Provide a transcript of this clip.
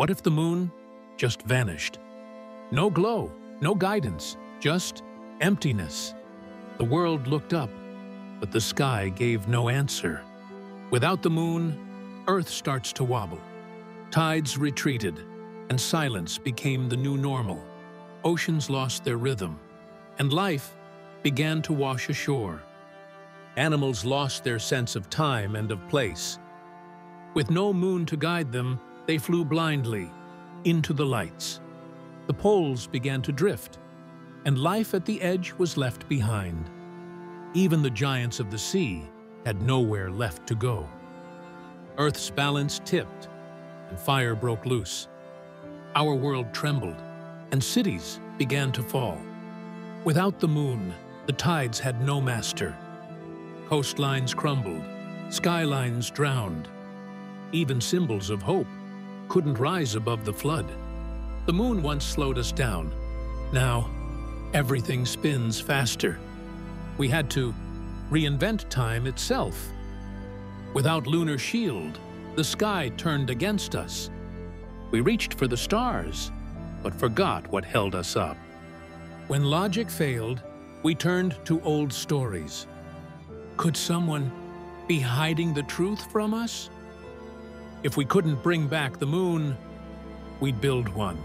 What if the moon just vanished? No glow, no guidance, just emptiness. The world looked up, but the sky gave no answer. Without the moon, Earth starts to wobble. Tides retreated, and silence became the new normal. Oceans lost their rhythm, and life began to wash ashore. Animals lost their sense of time and of place. With no moon to guide them, they flew blindly into the lights. The poles began to drift, and life at the edge was left behind. Even the giants of the sea had nowhere left to go. Earth's balance tipped, and fire broke loose. Our world trembled, and cities began to fall. Without the moon, the tides had no master. Coastlines crumbled, skylines drowned. Even symbols of hope couldn't rise above the flood. The moon once slowed us down. Now, everything spins faster. We had to reinvent time itself. Without lunar shield, the sky turned against us. We reached for the stars, but forgot what held us up. When logic failed, we turned to old stories. Could someone be hiding the truth from us? If we couldn't bring back the moon, we'd build one.